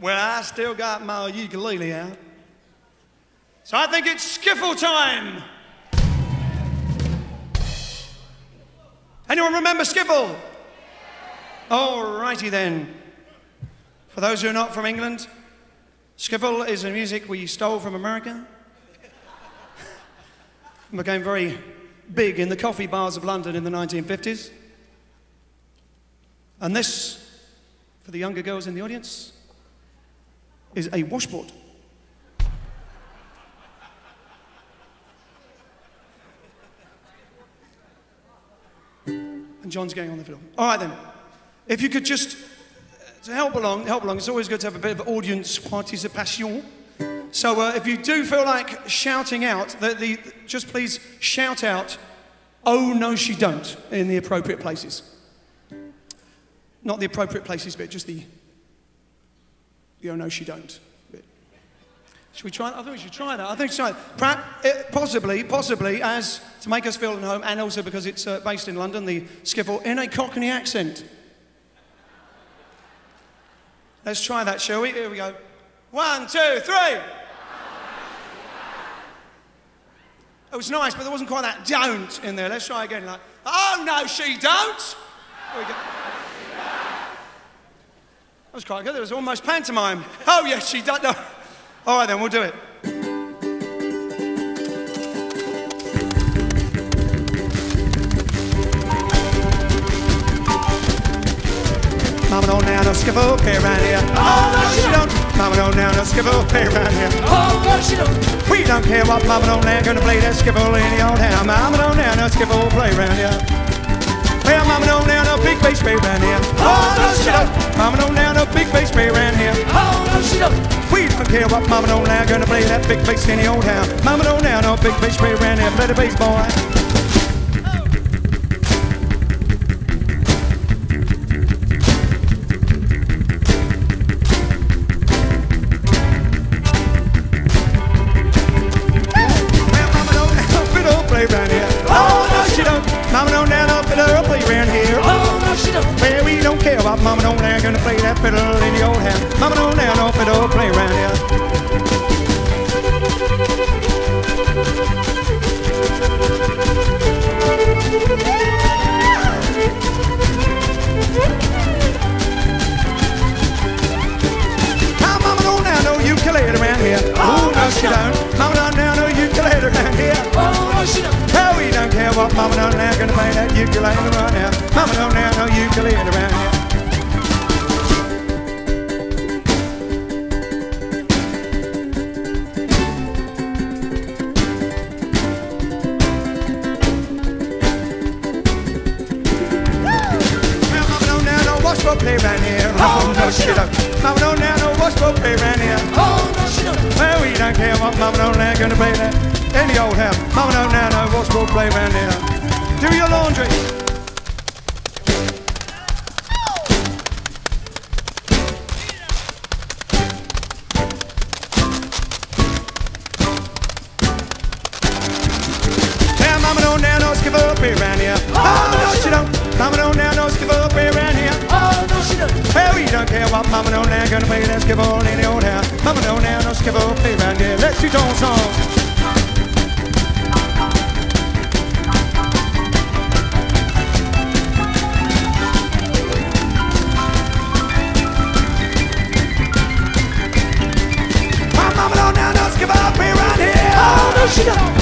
Well, I still got my ukulele out. So I think it's skiffle time. Anyone remember skiffle? All righty then. For those who are not from England, skiffle is a music we stole from America. and became very big in the coffee bars of London in the 1950s. And this, for the younger girls in the audience, is a washboard. And John's going on the fiddle. All right then. If you could just uh, to help along, help along. It's always good to have a bit of audience participation. So uh, if you do feel like shouting out, the, the, just please shout out, "Oh no, she don't," in the appropriate places. Not the appropriate places bit, just the, the "Oh no, she don't." bit. Should we try? I think we should try that. I think we should try that. Perhaps, uh, possibly, possibly, as to make us feel at home, and also because it's uh, based in London, the skiffle in a Cockney accent. Let's try that, shall we? Here we go. One, two, three. It was nice, but there wasn't quite that don't in there. Let's try again. Like, oh no, she don't. That was quite good. It was almost pantomime. Oh yes, she don't. No. All right then, we'll do it. Mama don't now no skiffle pay around here. Oh, no, she don't. Mama don't now no skiffle pay around here. Oh, no, she don't. We don't care what Mama don't now gonna play that skiffle in the old town. Mama don't now no skiffle play around here. Well, Mama don't now no care what Mama don't now gonna play that big bass in the old town. Mama don't now no big bass play around here. Play the bass boy. Mama don't fiddle play around here. Oh, no, she don't. We don't care about Mama don't now gonna play that fiddle in the old house. Mama don't she don't. Mama don't now no ukulele around here. Oh, no, she don't. Hell, we don't care what Mama don't now gonna play that ukulele right now. Mama don't now no ukulele around here. Mama don't now know what's play around here. Oh, no, she don't. Mama don't care Mama don't now gonna play that the old house. Mama don't now know what's for play around here. Do your laundry. Well, Mama don't now know skip up around here. Oh, no, she don't. Mama don't now know skip up here. Don't. Care what Mama don't now gonna play that skiffle in the old house. Mama don't now no skiffle play around here. Let's do your song. Mama don't now no skiffle play here. Oh, no, she don't.